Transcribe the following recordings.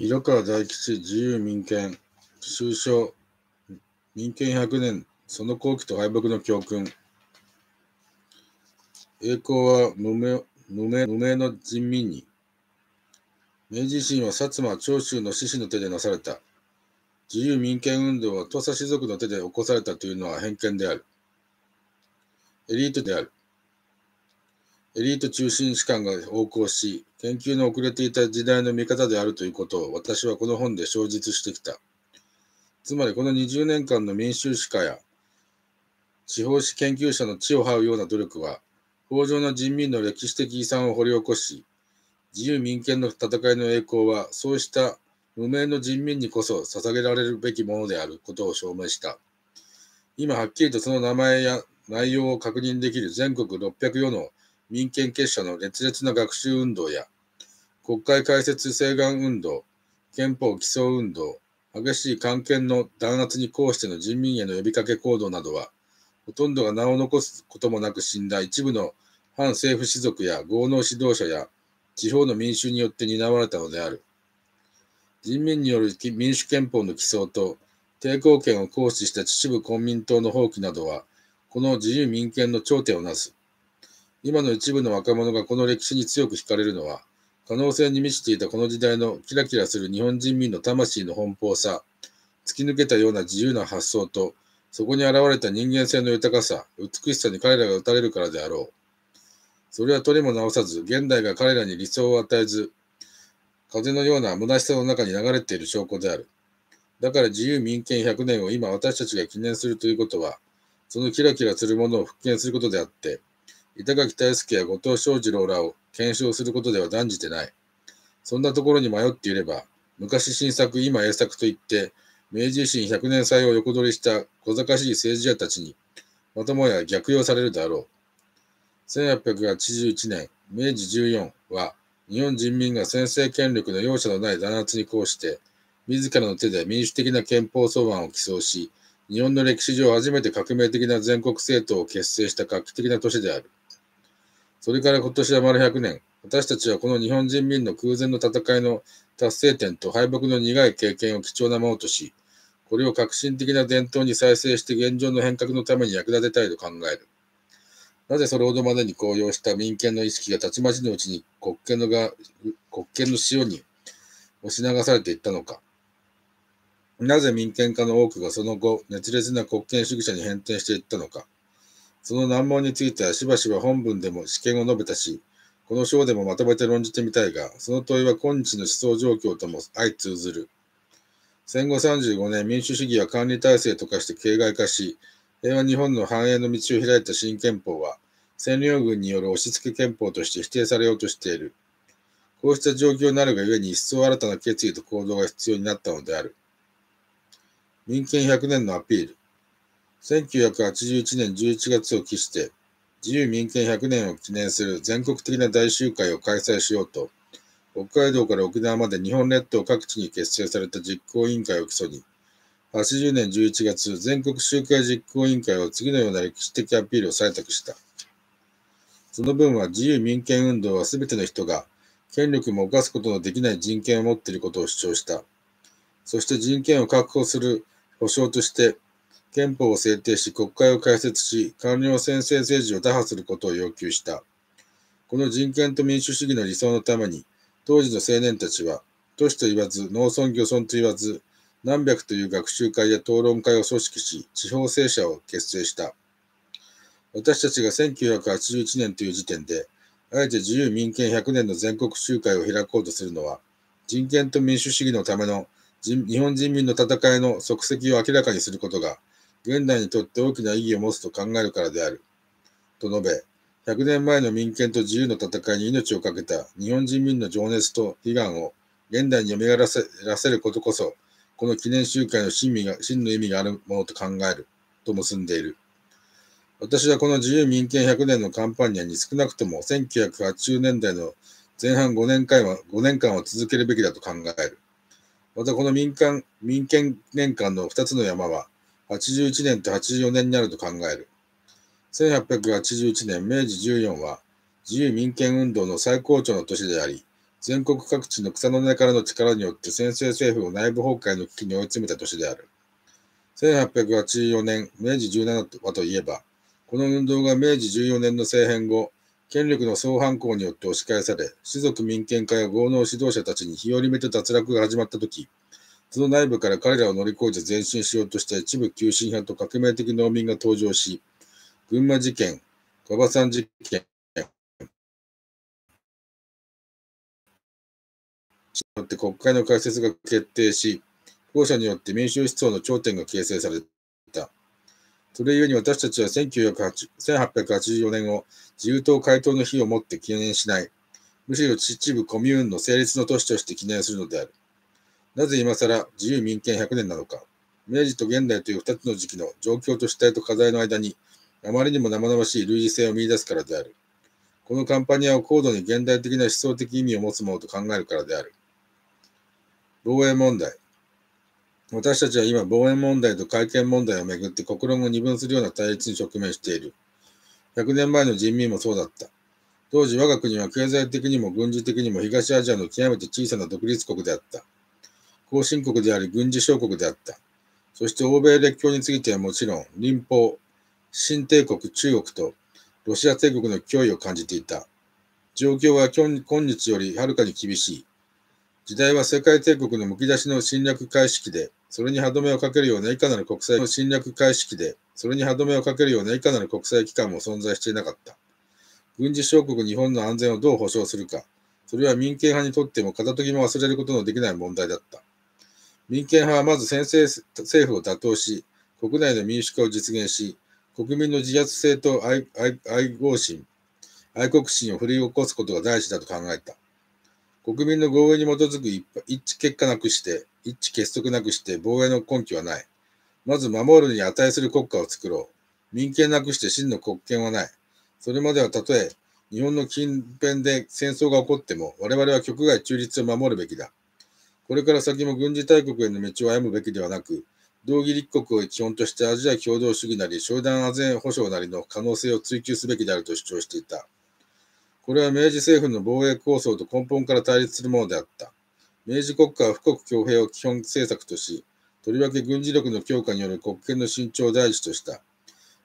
色川大吉自由民権終章民権100年その後期と敗北の教訓。栄光は無名無名無名の人民に。明治維新は薩摩長州の志士の手でなされた。自由民権運動は土佐士族の手で起こされたというのは偏見である。エリートである。エリート中心士官が横行し、研究の遅れていた時代の見方であるということを私はこの本で証実してきた。つまりこの20年間の民衆史家や地方史研究者の地を這うような努力は、北条の人民の歴史的遺産を掘り起こし、自由民権の戦いの栄光は、そうした無名の人民にこそ捧げられるべきものであることを証明した。今はっきりとその名前や内容を確認できる全国604の民権結社の熱烈な学習運動や、国会開設請願運動、憲法基礎運動、激しい関係の弾圧に抗しての人民への呼びかけ行動などは、ほとんどが名を残すこともなく死んだ一部の反政府士族や合能指導者や地方の民衆によって担われたのである。人民による民主憲法の起草と抵抗権を行使した秩父公民党の放棄などは、この自由民権の頂点をなす。今の一部の若者がこの歴史に強く惹かれるのは、可能性に満ちていたこの時代のキラキラする日本人民の魂の奔放さ、突き抜けたような自由な発想と、そこに現れた人間性の豊かさ、美しさに彼らが打たれるからであろう。それはとりも直さず、現代が彼らに理想を与えず、風のような虚しさの中に流れている証拠である。だから自由民権100年を今私たちが記念するということは、そのキラキラするものを復権することであって、板垣大輔や後藤翔二郎らを検証することでは断じてない。そんなところに迷っていれば、昔新作、今英作といって、明治維新100年祭を横取りした小賢しい政治家たちに、まともや逆用されるだろう。1881年、明治14は、日本人民が先制権力の容赦のない弾圧に抗して、自らの手で民主的な憲法草案を起草し、日本の歴史上初めて革命的な全国政党を結成した画期的な年である。それから今年は丸100年、私たちはこの日本人民の空前の戦いの達成点と敗北の苦い経験を貴重なものとし、これを革新的な伝統に再生して現状の変革のために役立てたいと考える。なぜそれほどまでに高揚した民権の意識がたちまちのうちに国権のが国権の潮に押し流されていったのか。なぜ民権家の多くがその後、熱烈な国権主義者に変転していったのか。その難問についてはしばしば本文でも試験を述べたし、この章でもまとめて論じてみたいが、その問いは今日の思想状況とも相通ずる。戦後35年、民主主義は管理体制と化して形骸化し、平和日本の繁栄の道を開いた新憲法は、占領軍による押し付け憲法として否定されようとしている。こうした状況になるがゆえに一層新たな決意と行動が必要になったのである。民権100年のアピール。1981年11月を期して、自由民権100年を記念する全国的な大集会を開催しようと、北海道から沖縄まで日本列島各地に結成された実行委員会を基礎に、80年11月、全国集会実行委員会は次のような歴史的アピールを採択した。その分は自由民権運動は全ての人が権力も犯すことのできない人権を持っていることを主張した。そして人権を確保する保障として憲法を制定し、国会を開設し、官僚先制政治を打破することを要求した。この人権と民主主義の理想のために、当時の青年たちは、都市と言わず、農村漁村と言わず、何百という学習会や討論会を組織し、地方政社を結成した。私たちが1981年という時点で、あえて自由民権100年の全国集会を開こうとするのは、人権と民主主義のための日本人民の戦いの足跡を明らかにすることが現代にとって大きな意義を持つと考えるからである。と述べ、100年前の民権と自由の戦いに命を懸けた日本人民の情熱と悲願を現代に蘇らせらせることこそ、この記念集会の真が真の意味があるものと考えると結んでいる。私はこの自由民権100年のカンパニアに少なくとも1980年代の前半5年間は ,5 年間は続けるべきだと考える。またこの民間民権年間の2つの山は、81年と84年になると考える。1881年、明治14は自由民権運動の最高潮の年であり、全国各地の草の根からの力によって先制政府を内部崩壊の危機に追い詰めた年である。1884年、明治17はといえば、この運動が明治14年の政変後、権力の総反抗によって押し返され、士族民権化や豪農指導者たちに日和見と脱落が始まったとき、その内部から彼らを乗り越えて前進しようとした一部急進派と革命的農民が登場し、群馬事件、馬場さん事件、によって国会の開設が決定し、後者によって民主思想の頂点が形成された。それゆえに私たちは1884年を自由党回答の日をもって記念しない。むしろ秩父コミューンの成立の年として記念するのである。なぜ今更自由民権100年なのか。明治と現代という2つの時期の状況と主体と課題の間にあまりにも生々しい類似性を見出すからである。このカンパニアを高度に現代的な思想的意味を持つものと考えるからである。防衛問題。私たちは今、防衛問題と改憲問題をめぐって国論を二分するような対立に直面している。100年前の人民もそうだった。当時、我が国は経済的にも軍事的にも東アジアの極めて小さな独立国であった。後進国であり軍事小国であった。そして欧米列強についてはもちろん、隣邦、新帝国中国とロシア帝国の脅威を感じていた。状況は今日よりはるかに厳しい。時代は世界帝国のむき出しの侵略開始期で、それに歯止めをかけるようないかなる国際の侵略開始期で、それに歯止めをかけるようないかなる国際機関も存在していなかった。軍事小国日本の安全をどう保障するか、それは民権派にとっても片時も忘れることのできない問題だった。民権派はまず先制政府を打倒し、国内の民主化を実現し、国民の自発性と愛愛護心、愛国心を振り起こすことが大事だと考えた。国民の合意に基づく一致結果なくして、一致結束なくして防衛の根拠はない。まず守るに値する国家を作ろう。民権なくして真の国権はない。それまではたとえ日本の近辺で戦争が起こっても我々は局外中立を守るべきだ。これから先も軍事大国への道を歩むべきではなく、同義立国を基本としてアジア共同主義なり、集団安全保障なりの可能性を追求すべきであると主張していた。これは明治政府の防衛構想と根本から対立するものであった。明治国家は富国強兵を基本政策とし、とりわけ軍事力の強化による国権の伸長を第一とした。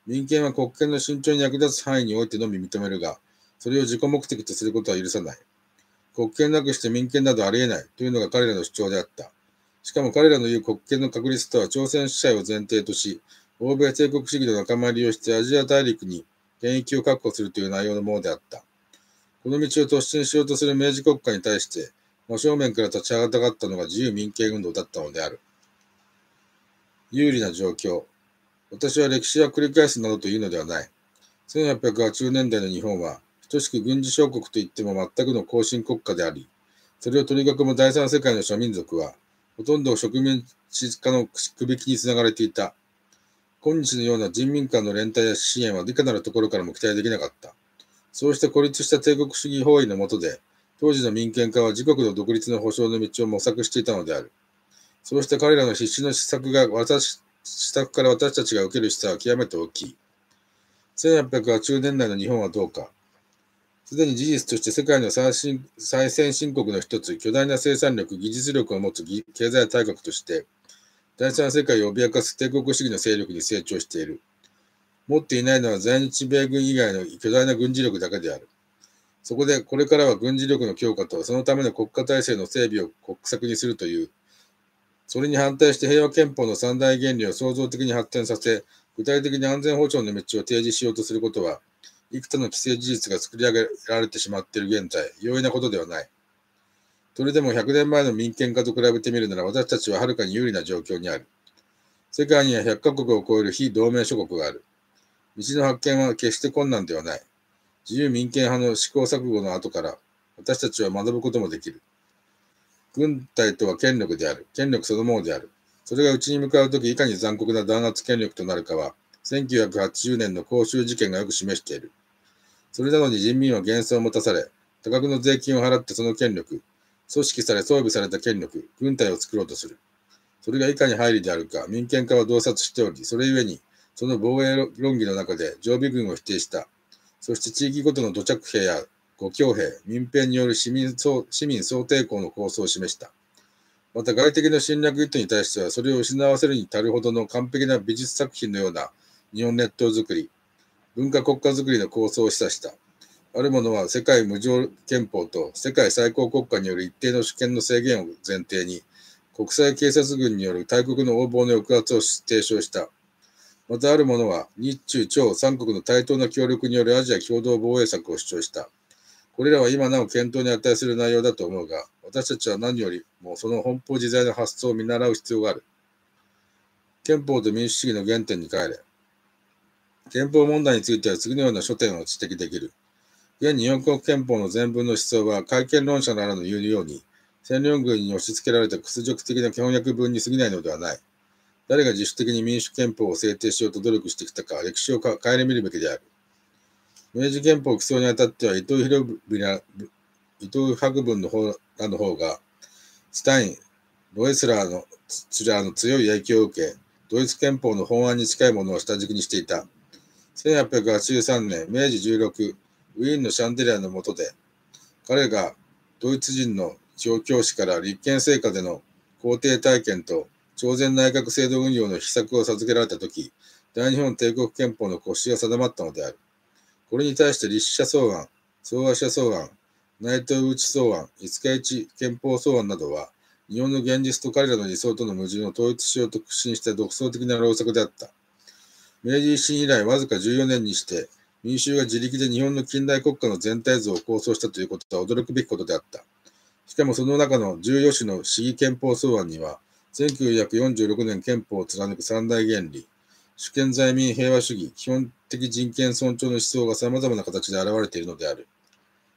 民権は国権の伸長に役立つ範囲においてのみ認めるが、それを自己目的とすることは許さない。国権なくして民権などありえないというのが彼らの主張であった。しかも彼らの言う国権の確立とは朝鮮支配を前提とし、欧米帝国主義の仲間入りをしてアジア大陸に権益を確保するという内容のものであった。この道を突進しようとする明治国家に対して、真正面から立ち上がったのが自由民権運動だったのである。有利な状況。私は歴史は繰り返すなどというのではない。1880年代の日本は、等しく軍事小国といっても全くの後進国家であり、それを取り囲む第三世界の諸民族は、ほとんど植民地化のくびきにつながれていた。今日のような人民間の連帯や支援はいかなるところからも期待できなかった。そうした孤立した帝国主義包囲の下で、当時の民権化は自国の独立の保障の道を模索していたのである。そうした彼らの必死の施策が私、施策から私たちが受ける示唆は極めて大きい。1880年代の日本はどうか。すでに事実として世界の最新最先進国の一つ、巨大な生産力、技術力を持つ経済大国として、第三世界を脅かす帝国主義の勢力に成長している。持っていないのは在日米軍以外の巨大な軍事力だけである。そこでこれからは軍事力の強化とそのための国家体制の整備を国策にするという、それに反対して平和憲法の三大原理を創造的に発展させ、具体的に安全保障の道を提示しようとすることは、幾多の既成事実が作り上げられてしまっている現在、容易なことではない。それでも100年前の民権化と比べてみるなら私たちははるかに有利な状況にある。世界には100カ国を超える非同盟諸国がある。道の発見は決して困難ではない。自由民権派の試行錯誤の後から私たちは学ぶこともできる。軍隊とは権力である。権力そのものである。それが内に向かうときいかに残酷な弾圧権力となるかは、1980年の公衆事件がよく示している。それなのに人民は幻想を持たされ、多額の税金を払ってその権力、組織され装備された権力、軍隊を作ろうとする。それがいかに入りであるか、民権化は洞察しており、それゆえにその防衛論議の中で常備軍を否定した。そして地域ごとの土着兵や五強兵、民兵による市民総市民総抵抗の構想を示した。また外敵の侵略意図に対しては、それを失わせるに足るほどの完璧な美術作品のような日本列島づくり、文化国家づくりの構想を示唆した。ある者は世界無常憲法と世界最高国家による一定の主権の制限を前提に、国際警察軍による大国の横暴の抑圧を提唱した。またある者は、日中朝三国の対等な協力によるアジア共同防衛策を主張した。これらは今なお検討に値する内容だと思うが、私たちは何よりもその本邦自在の発想を見習う必要がある。憲法と民主主義の原点に帰れ。憲法問題については次のような書点を指摘できる。現日本国憲法の全文の思想は、改憲論者ならの言うように、占領軍に押し付けられた屈辱的な基本訳文に過ぎないのではない。誰が自主的に民主憲法を制定しようと努力してきたか、歴史を顧みるべきである。明治憲法起草にあたっては、伊藤博文ら、伊藤博文の方らの方が、スタイン、ロエスラーのの強い影響を受け、ドイツ憲法の本案に近いものを下敷きにしていた。1883年、明治16、ウィーンのシャンデリアの下で、彼がドイツ人の調教師から立憲成果での皇帝体験と朝鮮内閣制度運用の秘策を授けられたとき、大日本帝国憲法の骨子が定まったのである。これに対して立社草案、総和社草案、内藤内草案、五日市憲法草案などは、日本の現実と彼らの理想との矛盾を統一しようと屈伸した独創的な労作であった。明治維新以来わずか14年にして、民衆が自力で日本の近代国家の全体像を構想したということは驚くべきことであった。しかもその中の重要種の市議憲法草案には、1946年憲法を貫く三大原理、主権在民平和主義、基本的人権尊重の思想が様々な形で現れているのである。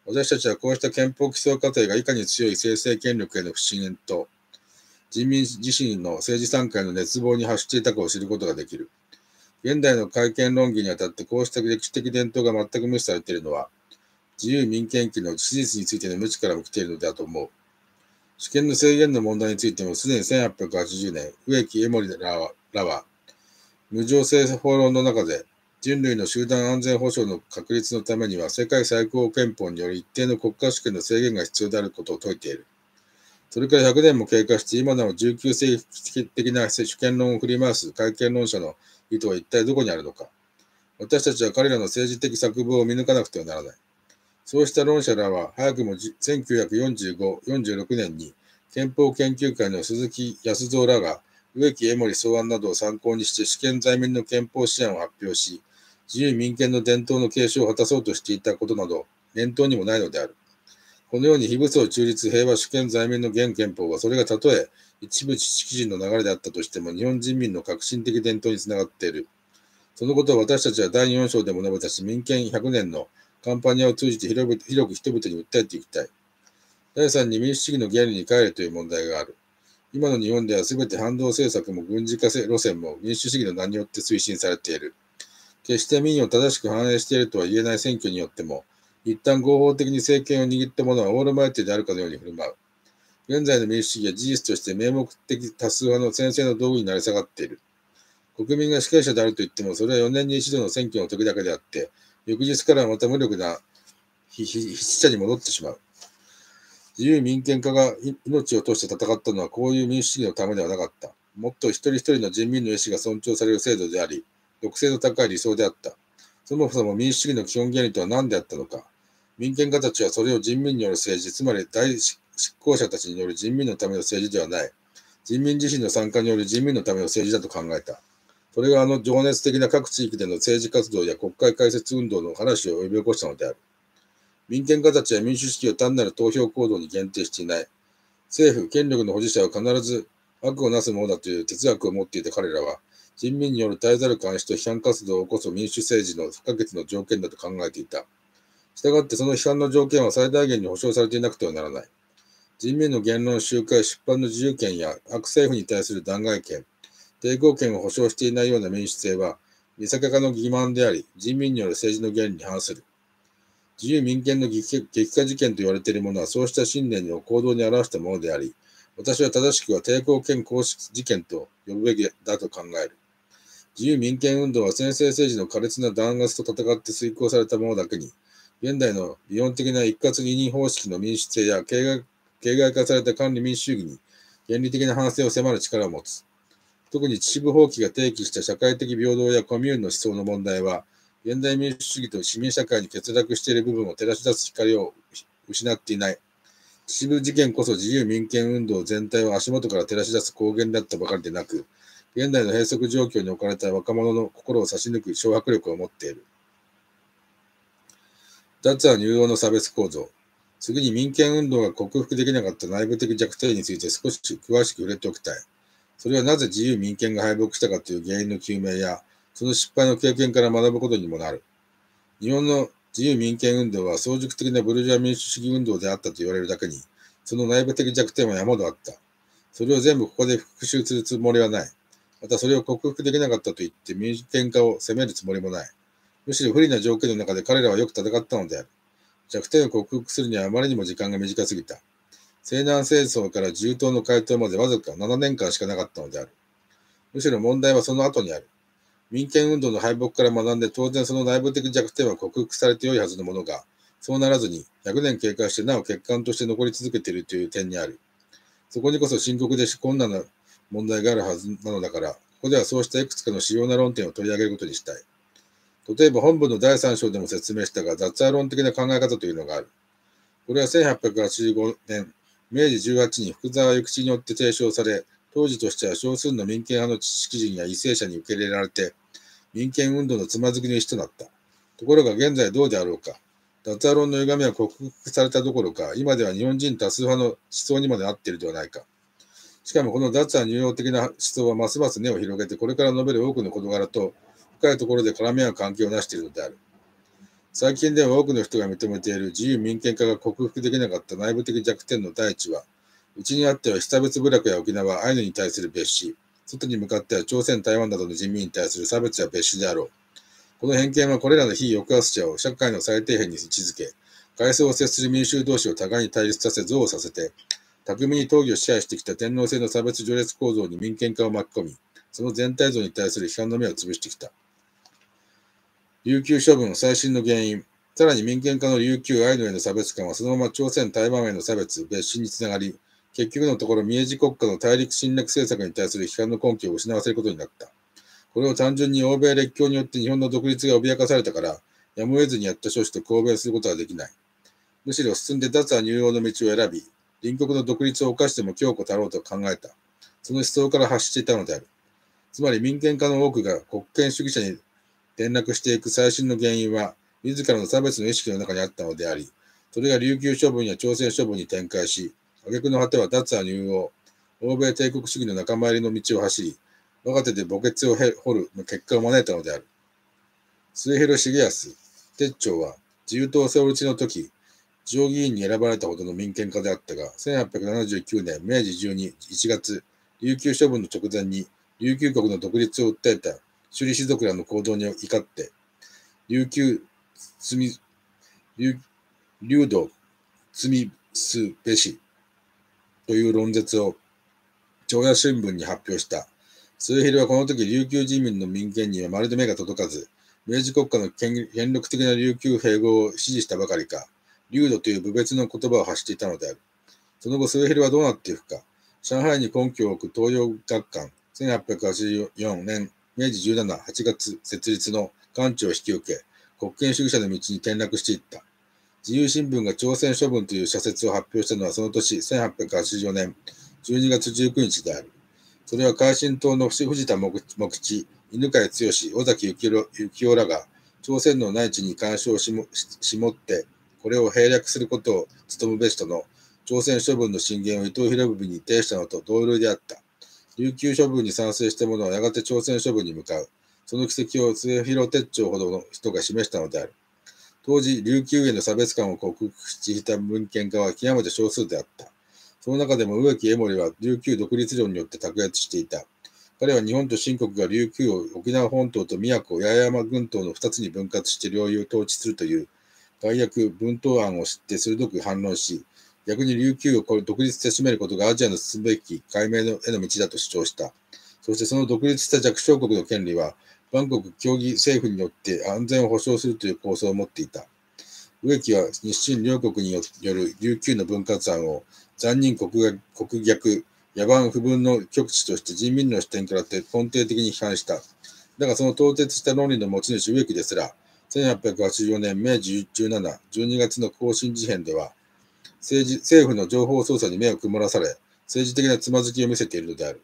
私たちはこうした憲法基礎過程がいかに強い生成権力への不信と、人民自身の政治参加への熱望に発していたかを知ることができる。現代の改憲論議にあたってこうした歴史的伝統が全く無視されているのは、自由民権期の史実についての無知からも来ているのだと思う。主権の制限の問題についてもすでに1880年、植木江森らはらは無常性法論の中で、人類の集団安全保障の確立のためには世界最高憲法による一定の国家主権の制限が必要であることを説いている。それから100年も経過して今なお19世紀的な主権論を振り回す改憲論者の意図は一体どこにあるのか。私たちは彼らの政治的作望を見抜かなくてはならない。そうした論者らは、早くも1945、46年に、憲法研究会の鈴木康三らが、植木江森草案などを参考にして試験在民の憲法試案を発表し、自由民権の伝統の継承を果たそうとしていたことなど、念頭にもないのである。このように非武装中立平和主権在民の現憲法は、それがたとえ一部知識人の流れであったとしても、日本人民の革新的伝統につながっている。そのことを私たちは第4章でも述べたし、民権100年のカンパニアを通じて広く人々に訴えていきたい。第3に民主主義の原理に帰るという問題がある。今の日本では全て反動政策も軍事化路線も民主主義の名によって推進されている。決して民意を正しく反映しているとは言えない選挙によっても、一旦合法的に政権を握った者はオールマイティであるかのように振る舞う。現在の民主主義は事実として名目的多数派の先制の道具になり下がっている。国民が司会者であると言っても、それは4年に一度の選挙の時だけであって、翌日からはまた無力な筆者に戻ってしまう。自由民権化が命を賭して戦ったのはこういう民主主義のためではなかった。もっと一人一人の人民の意思が尊重される制度であり、独性の高い理想であった。そもそも民主主義の基本原理とは何であったのか。民権家たちはそれを人民による政治、つまり大執執行者たちによる人民のための政治ではない。人民自身の参加による人民のための政治だと考えた。それがあの情熱的な各地域での政治活動や国会開設運動の話を呼び起こしたのである。民権家たちは民主主義を単なる投票行動に限定していない。政府、権力の保持者は必ず悪をなすものだという哲学を持っていた彼らは、人民による絶えざる監視と批判活動を起こす民主政治の不可欠の条件だと考えていた。したがってその批判の条件は最大限に保障されていなくてはならない。人民の言論、集会、出版の自由権や悪政府に対する弾劾権、抵抗権を保障していないような民主制は、見境化の欺瞞であり、人民による政治の原理に反する。自由民権の激化事件と言われているものは、そうした信念を行動に表したものであり、私は正しくは抵抗権行使事件と呼ぶべきだと考える。自由民権運動は先制政治の苛烈な弾圧と戦って遂行されたものだけに、現代の理論的な一括二任方式の民主制や形骸化された管理民主主義に原理的な反省を迫る力を持つ。特に秩父法規が提起した社会的平等やコミューンの思想の問題は、現代民主主義と市民社会に欠落している部分を照らし出す光を失っていない。秩父事件こそ自由民権運動全体を足元から照らし出す公言だったばかりでなく、現代の閉塞状況に置かれた若者の心を差し抜く掌握力を持っている。脱は入道の差別構造。次に民権運動が克服できなかった内部的弱点について少し詳しく触れておきたい。それはなぜ自由民権が敗北したかという原因の究明や、その失敗の経験から学ぶことにもなる。日本の自由民権運動は早熟的なブルジョア民主主義運動であったと言われるだけに、その内部的弱点は山ほどあった。それを全部ここで復習するつもりはない。またそれを克服できなかったと言って民権化を責めるつもりもない。むしろ不利な条件の中で彼らはよく戦ったのである。弱点を克服するにはあまりにも時間が短すぎた。西南戦争から重党の回答までわずか7年間しかなかったのである。むしろ問題はその後にある。民権運動の敗北から学んで当然その内部的弱点は克服されてよいはずのものが、そうならずに100年経過してなお欠陥として残り続けているという点にある。そこにこそ深刻で困難な問題があるはずなのだから、ここではそうしたいくつかの主要な論点を取り上げることにしたい。例えば本文の第3章でも説明したが、雑話論的な考え方というのがある。これは1885年、明治18に福沢諭吉によって提唱され、当時としては少数の民権派の知識人や為政者に受け入れられて、民権運動のつまずきの石となった。ところが現在どうであろうか。脱ア論の歪みは克服されたどころか、今では日本人多数派の思想にまでなっているではないか。しかもこの脱ア入用的な思想はますます根を広げて、これから述べる多くの事柄と深いところで絡み合う関係を成しているのである。最近では多くの人が認めている自由民権化が克服できなかった内部的弱点の第一は、うちにあっては被差別部落や沖縄、アイヌに対する別紙、外に向かっては朝鮮、台湾などの人民に対する差別や別紙であろう。この偏見はこれらの非抑圧者を社会の最底辺に位置づけ、階層を接する民衆同士を互いに対立させ、憎悪させて、巧みに討議を支配してきた天皇制の差別序列構造に民権化を巻き込み、その全体像に対する批判の目を潰してきた。琉球処分最新の原因、さらに民権化の琉球アイヌへの差別感はそのまま朝鮮台湾への差別、別紙につながり、結局のところ明治国家の大陸侵略政策に対する批判の根拠を失わせることになった。これを単純に欧米列強によって日本の独立が脅かされたから、やむを得ずにやった諸子と抗弁することはできない。むしろ進んで脱は入用の道を選び、隣国の独立を犯しても強固だろうと考えた。その思想から発していたのである。つまり民権化の多くが国権主義者に転落していく最新の原因は、自らの差別の意識の中にあったのであり、それが琉球処分や朝鮮処分に展開し、挙句の果ては脱は入を、欧米帝国主義の仲間入りの道を走り、若手で墓穴を掘る結果を招いたのである。末広重康、鉄長は、自由党セオルチの時、上議員に選ばれたほどの民権家であったが、1879年明治12、1月、琉球処分の直前に琉球国の独立を訴えた首里士族らの行動に怒って、琉球罪、流土罪すべしという論説を朝野新聞に発表した。末広はこの時琉球人民の民権にはまるで目が届かず、明治国家の権力的な琉球併合を支持したばかりか、流土という部別の言葉を発していたのである。その後、末広はどうなっていくか。上海に根拠を置く東洋学館、1884年明治17、8月設立の官庁を引き受け、国権主義者の道に転落していった。自由新聞が朝鮮処分という社説を発表したのはその年、1884年12月19日である。それは海進党の藤田木地、犬飼剛、尾崎幸雄らが朝鮮の内地に干渉しもしもって、これを平略することを務むべしとの朝鮮処分の進言を伊藤博文に呈したのと同類であった。琉球処分に賛成した者はやがて朝鮮処分に向かう。その軌跡を末広鉄長ほどの人が示したのである。当時、琉球への差別感を克服した文献家は極めて少数であった。その中でも植木江森は琉球独立論によって卓越していた。彼は日本と新国が琉球を沖縄本島と宮古、八重山群島の2つに分割して領有を統治するという外役分島案を知って鋭く反論し、逆に琉球を独立せしめることがアジアの進むべき解明のへの道だと主張した。そしてその独立した弱小国の権利は、バンコク協議政府によって安全を保障するという構想を持っていた。植木は日清両国による琉球の分割案を残忍国国逆、野蛮不分の極地として人民の視点から根底的に批判した。だがその凍結した論理の持ち主植木ですら、1884年明治17、12月の更新事変では、政治政府の情報操作に目を曇らされ、政治的なつまずきを見せているのである。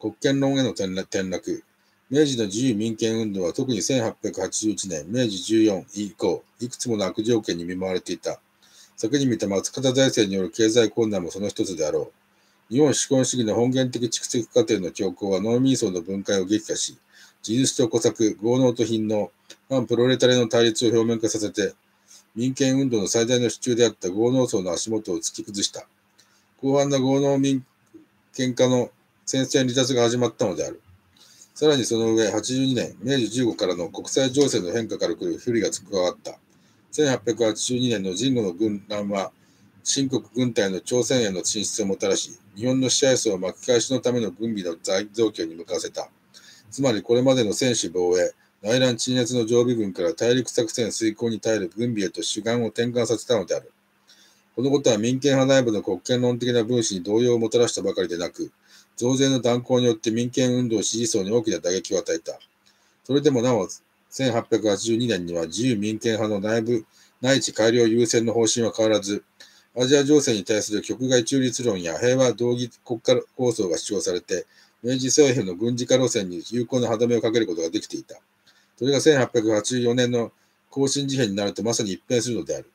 国権論への転落。明治の自由民権運動は特に1881年、明治14以降、いくつもの悪条件に見舞われていた。先に見た松方財政による経済困難もその一つであろう。日本資本主義の本源的蓄積過程の強行は農民層の分解を激化し、自立と小作、豪農と貧農、反プロレタリの対立を表面化させて、民権運動の最大の支柱であった豪農層の足元を突き崩した。広範な豪農民権化の戦線離脱が始まったのである。さらにその上、82年、明治15からの国際情勢の変化から来る不利が加わった。1882年の神後の軍乱は、新国軍隊の朝鮮への進出をもたらし、日本の支配層を巻き返しのための軍備の増強に向かわせた。つまりこれまでの戦士防衛、内乱鎮圧の常備軍から大陸作戦遂行に耐える軍備へと主眼を転換させたのである。このことは民権派内部の国権論的な分子に動揺をもたらしたばかりでなく、増税の断行によって民権運動支持層に大きな打撃を与えた。それでもなお、1882年には自由民権派の内部、内地改良優先の方針は変わらず、アジア情勢に対する局外中立論や平和同義国家構想が主張されて、明治政府の軍事化路線に有効な歯止めをかけることができていた。それが1884年の更新事変になるとまさに一変するのである。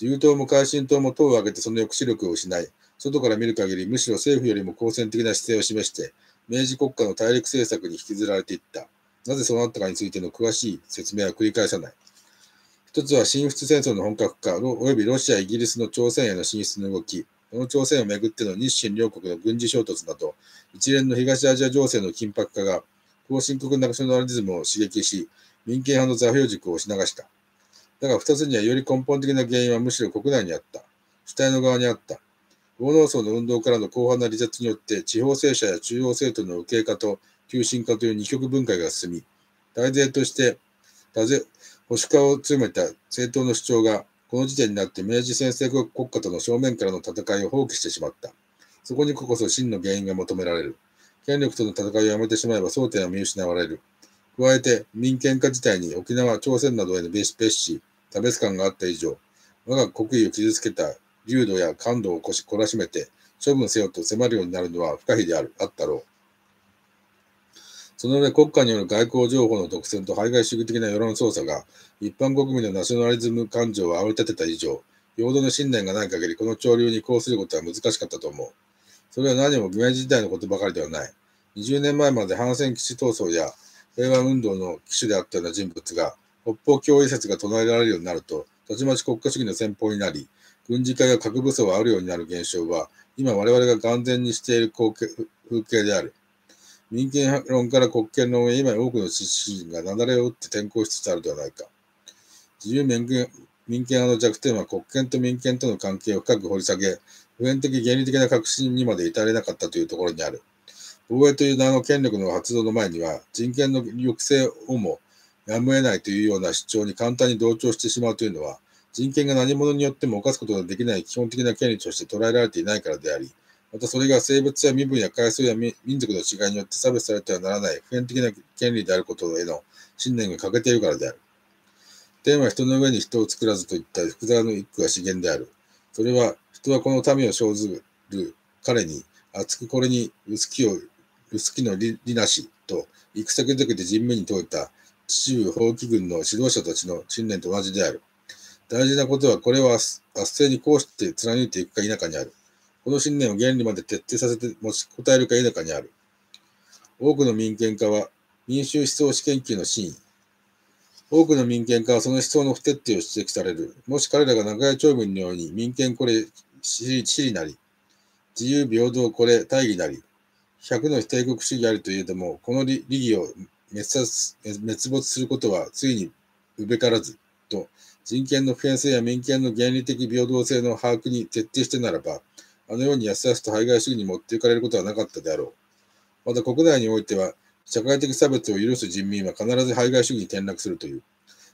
自由党も改進党も党を挙げてその抑止力を失い、外から見る限りむしろ政府よりも好戦的な姿勢を示して、明治国家の大陸政策に引きずられていった。なぜそうなったかについての詳しい説明は繰り返さない。一つは新仏戦争の本格化、およびロシア、イギリスの朝鮮への進出の動き、この朝鮮をめぐっての日清両国の軍事衝突など、一連の東アジア情勢の緊迫化が、後進国ナショナリズムを刺激し、民権派の座標軸を押し流した。だが二つにはより根本的な原因はむしろ国内にあった。主体の側にあった。合農層の運動からの広範な離脱によって地方政者や中央政党の右傾化と急進化という二極分解が進み、大勢として多勢保守化を強めた政党の主張がこの時点になって明治先制国家との正面からの戦いを放棄してしまった。そこにこそ真の原因が求められる。権力との戦いをやめてしまえば争点は見失われる。加えて民権化自体に沖縄、朝鮮などへの別紙、差別感があった以上、我が国威を傷つけた流度や感度をこし懲らしめて処分せよと迫るようになるのは不可避である、あったろう。その上、国家による外交情報の独占と排外主義的な世論操作が、一般国民のナショナリズム感情を煽り立てた以上、平等の信念がない限り、この潮流に移行することは難しかったと思う。それは何も明治時代のことばかりではない。20年前まで反戦基地闘争や平和運動の機種であったような人物が、北方脅威説が唱えられるようになると、たちまち国家主義の先鋒になり、軍事化や核武装をあるようになる現象は、今我々が眼前にしている光景風景である。民権論から国権論へ今多くの知識人が雪崩を打って転向しつつあるではないか。自由民権民権派の弱点は国権と民権との関係を深く掘り下げ、普遍的原理的な確信にまで至れなかったというところにある。防衛という名の権力の発動の前には、人権の抑制をもやむを得ないというような主張に簡単に同調してしまうというのは、人権が何者によっても犯すことができない基本的な権利として捉えられていないからであり、またそれが生物や身分や階層や民族の違いによって差別されてはならない普遍的な権利であることへの信念が欠けているからである。天は人の上に人を作らずといった福沢の一句が資源である。それは人はこの民を生ずる彼に厚くこれに薄きを薄きの利なしと行く先々で人民に説いた秩父法規軍の指導者たちの信念と同じである。大事なことはこれは圧政にこうして貫いていくか否かにある。この信念を原理まで徹底させて持ちこたえるか否かにある。多くの民権家は民衆思想史研究の真意。多くの民権家はその思想の不徹底を指摘される。もし彼らが中谷長文のように民権これ私利なり、自由平等これ大義なり、百の帝国主義ありといえども、この利義を滅殺滅没することはついにうべからず、と人権の普遍性や民権の原理的平等性の把握に徹底してならば、あのようにやすやすと排外主義に持っていかれることはなかったであろう。また国内においては、社会的差別を許す人民は必ず排外主義に転落するという。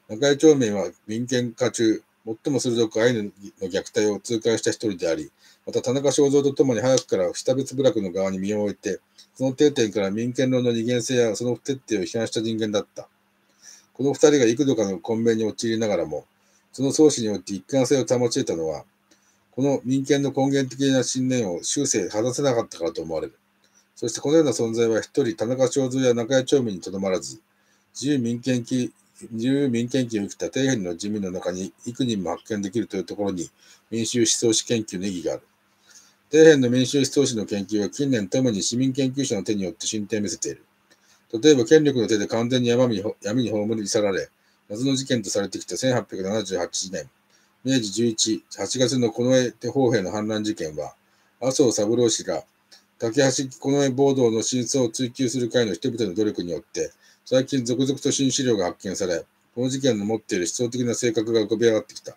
中井町民は民権化中、最も鋭くアイヌの虐待を痛感した一人であり、また田中正造と共に早くから下別部落の側に身を置いて、その定点から民権論の二元性やその不徹底を批判した人間だった。この二人が幾度かの混迷に陥りながらも、その創始において一貫性を保ち得たのは、この民権の根源的な信念を終生果たせなかったからと思われる。そしてこのような存在は一人、田中正造や中谷町民にとどまらず、自由民権期、自由民権期を生きた底辺の人民の中に幾人も発見できるというところに民衆思想史研究の意義がある。底辺の民衆思想史の研究は近年ともに市民研究者の手によって進展を見せている。例えば権力の手で完全に闇に闇に葬り去られ、謎の事件とされてきた1878年、明治11、8月の近衛手砲兵の反乱事件は、麻生三郎氏が竹橋近衛暴動の真相を追求する会の人々の努力によって、最近続々と新資料が発見され、この事件の持っている思想的な性格が浮かび上がってきた。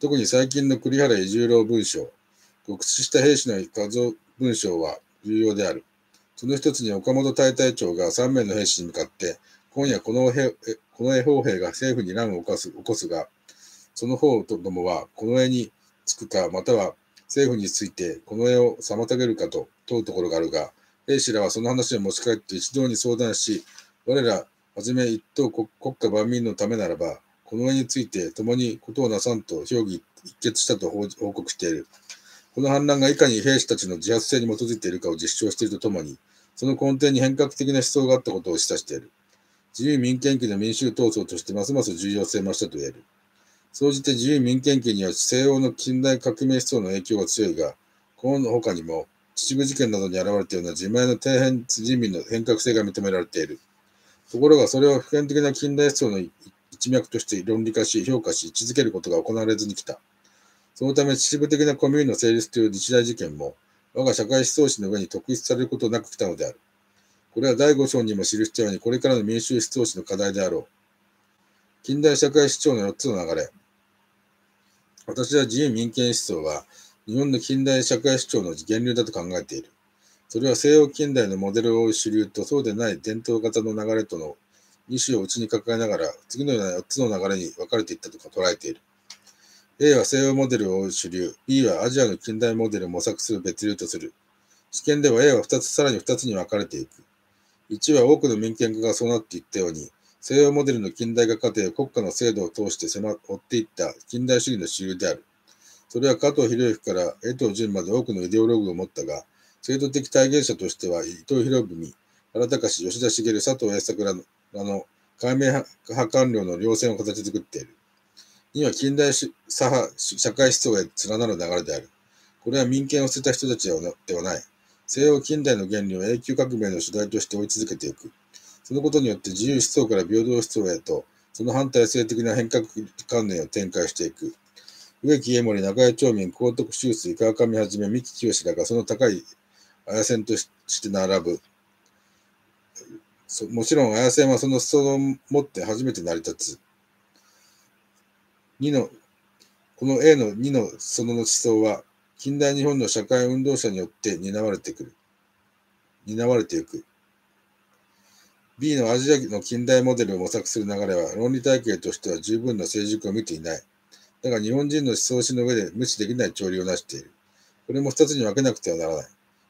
特に最近の栗原伊十郎文章、極死した兵士の画像文章は重要である。その一つに岡本大隊長が3名の兵士に向かって、今夜このこの絵砲兵が政府に乱を起こす起こすが、その方どもはこの絵につくか、または政府についてこの絵を妨げるかと問うところがあるが、兵士らはその話を持ち帰って一堂に相談し、我らはじめ一等国家万民のためならば、この絵について共にことをなさんと評議一決したと報告している。この反乱がいかに兵士たちの自発性に基づいているかを実証しているとともに、その根底に変革的な思想があったことを示唆している。自由民権期の民衆闘争としてますます重要性を増したと言える。総じて自由民権期には西欧の近代革命思想の影響が強いが、この他にも、秩父事件などに現れたような自前の底辺人民の変革性が認められている。ところが、それを普遍的な近代思想の一脈として論理化し、評価し、位置づけることが行われずに来た。そのため、秩父的なコミューンの成立という日大事件も、我が社会思想史の上に特筆されることなく来たのである。これは第5章にも記したように、これからの民主思想史の課題であろう。近代社会主張の4つの流れ。私は自由民権思想は、日本の近代社会主張の源流だと考えている。それは西洋近代のモデルを主流とそうでない伝統型の流れとの2種を内に抱えながら、次のような4つの流れに分かれていったとか捉えている。A は西洋モデルを主流、B はアジアの近代モデルを模索する別流とする。試験では A は2つ、さらに2つに分かれていく。1は多くの民権家がそうなっていったように、西洋モデルの近代化過程を国家の制度を通して迫っていった近代主義の主流である。それは加藤博之から江藤淳まで多くのイデオログを持ったが、制度的体現者としては伊藤博文、原隆、吉田茂、佐藤栄作らの解明派官僚の両線を形作っている。2は近代左派社会思想へ連なる流れである。これは民権を捨てた人たちではない。西洋近代の原理を永久革命の主題として追い続けていく。そのことによって自由思想から平等思想へと、その反体制的な変革観念を展開していく。植木家森、中谷町民、高徳修水、川上はじめ、三木清らがその高い綾線として並ぶ。もちろん綾線はその思想を持って初めて成り立つ。2の、この A の2のその思想は、近代日本の社会運動者によって担われてくる。担われていく。B のアジアの近代モデルを模索する流れは論理体系としては十分な成熟を見ていない。だが日本人の思想史の上で無視できない潮流を成している。これも二つに分けなくてはならない。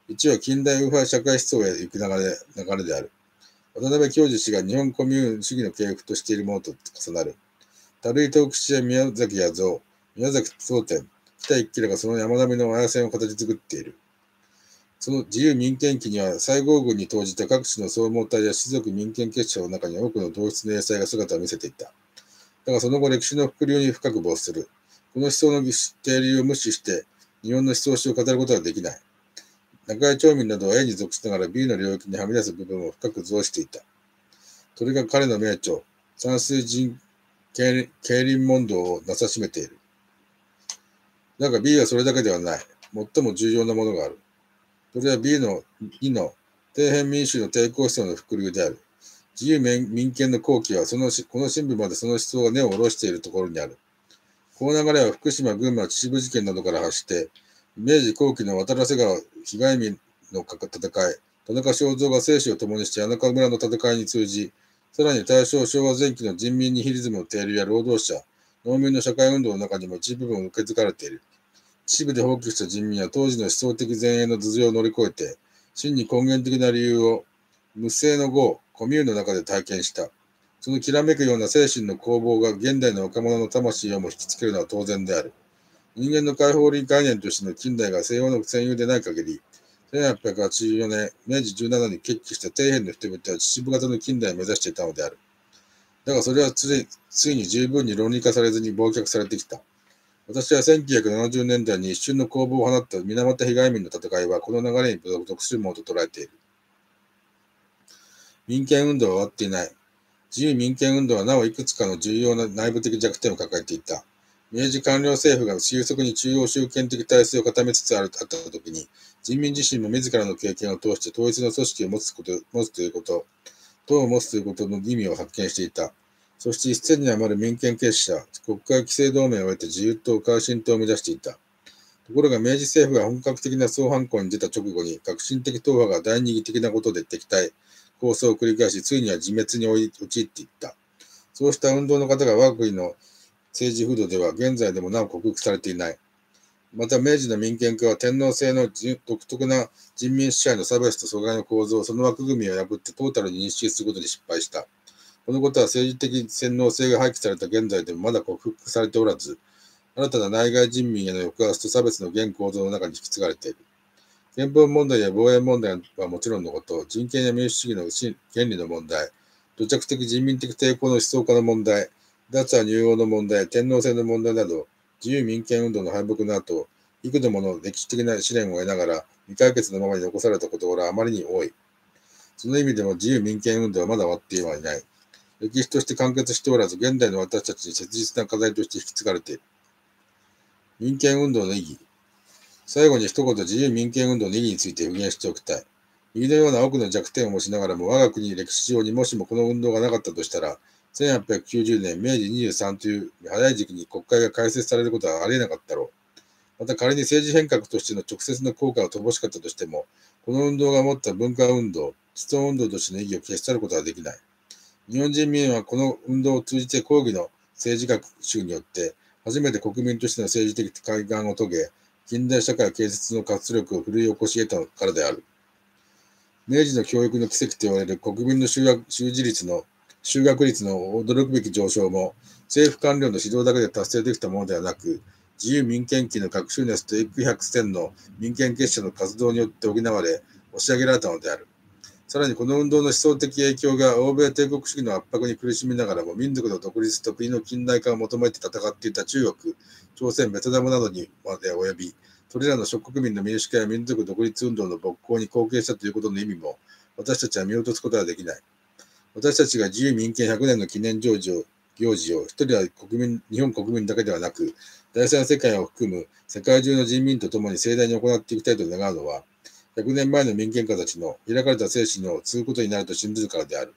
一は近代右派社会思想へ行く流れ流れである。渡辺教授氏が日本コミューン主義の系譜としているものと重なる。樽井東吉や宮崎彌三、宮崎総天、北一輝らがその山並みの綾線を形作っている。その自由民権期には西郷軍に投じた各地の総合体や士族民権結社の中に多くの同質の英才が姿を見せていた。だがその後歴史の伏流に深く没する。この思想の定流を無視して日本の思想史を語ることはできない。中谷町民などは A に属しながら B の領域にはみ出す部分を深く増していた。それが彼の名著、山水人経輪問答をなさしめている。だが B はそれだけではない。最も重要なものがある。それは B の2の底辺民主の抵抗思想の伏流である。自由民権の後期はそのこの新聞までその思想が根を下ろしているところにある。この流れは福島、群馬、秩父事件などから発して、明治後期の渡良瀬川被害民の戦い、田中正造が生死を共にして谷中村の戦いに通じ、さらに大正昭和前期の人民ニヒリズムの定流や労働者、農民の社会運動の中にも一部分を受け継がれている。秩父で放棄した人民は当時の思想的前衛の頭上を乗り越えて、真に根源的な理由を無声の語、コミューの中で体験した。そのきらめくような精神の攻防が現代の若者の魂をも引きつけるのは当然である。人間の解放理概念としての近代が西洋の戦友でない限り、1884年、明治17年に決起した底辺の人々は秩父型の近代を目指していたのである。だがそれはついついに十分に論理化されずに忘却されてきた。私は1970年代に一瞬の攻防を放った水俣被害民の戦いはこの流れに属するものと捉えている。民権運動は終わっていない。自由民権運動はなおいくつかの重要な内部的弱点を抱えていた。明治官僚政府が収束に中央集権的体制を固めつつあるあったときに、人民自身も自らの経験を通して統一の組織を持つこと持つということ、党を持つということの意味を発見していた。そして一斉に余る民権結社、国会規制同盟を得て自由党、革新党を目指していた。ところが明治政府が本格的な総反抗に出た直後に、革新的党派が第二義的なことで敵対、構想を繰り返し、ついには自滅に陥っていった。そうした運動の方が我が国の政治風土では現在でもなお克服されていない。また明治の民権化は天皇制の独特な人民支配の差別と阻害の構造、その枠組みを破ってトータルに認識することに失敗した。このことは政治的洗脳性が廃棄された現在でもまだ克服されておらず、新たな内外人民への抑圧と差別の現構造の中に引き継がれている。憲法問題や防衛問題はもちろんのこと、人権や民主主義の権利の問題、土着的人民的抵抗の思想家の問題、脱は入王の問題、天皇制の問題など、自由民権運動の敗北の後、幾度もの歴史的な試練を得ながら未解決のままに残されたことがあまりに多い。その意味でも自由民権運動はまだ終わってはいない。歴史として完結しておらず、現代の私たちに切実な課題として引き継がれている。民権運動の意義。最後に一言自由民権運動の意義について復元しておきたい。右のような多くの弱点を持ちながらも、我が国歴史上にもしもこの運動がなかったとしたら、1890年、明治23という早い時期に国会が開設されることはありえなかったろう。また仮に政治変革としての直接の効果が乏しかったとしても、この運動が持った文化運動、思想運動としての意義を消し去ることはできない。日本人民はこの運動を通じて抗議の政治学習によって、初めて国民としての政治的開眼を遂げ、近代社会建設の活力を奮い起こし得たからである。明治の教育の奇跡と言われる国民の修学習字率の修学率の驚くべき上昇も、政府官僚の指導だけで達成できたものではなく、自由民権期の学習熱と幾百戦の民権結社の活動によって補われ、押し上げられたのである。さらにこの運動の思想的影響が欧米帝国主義の圧迫に苦しみながらも民族の独立と国の近代化を求めて戦っていた中国、朝鮮、ベトナムなどにまで及び、それらの諸国民の民主化や民族独立運動の勃興に貢献したということの意味も、私たちは見落とすことはできない。私たちが自由民権100年の記念行事を行事を、一人は国民、日本国民だけではなく、第三世界を含む世界中の人民と共に盛大に行っていきたいと願うのは、100年前の民権家たちの開かれた精神を継ぐことになると信じるからである。